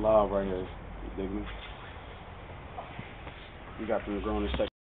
Love right here. You dig me? You got them growing in section.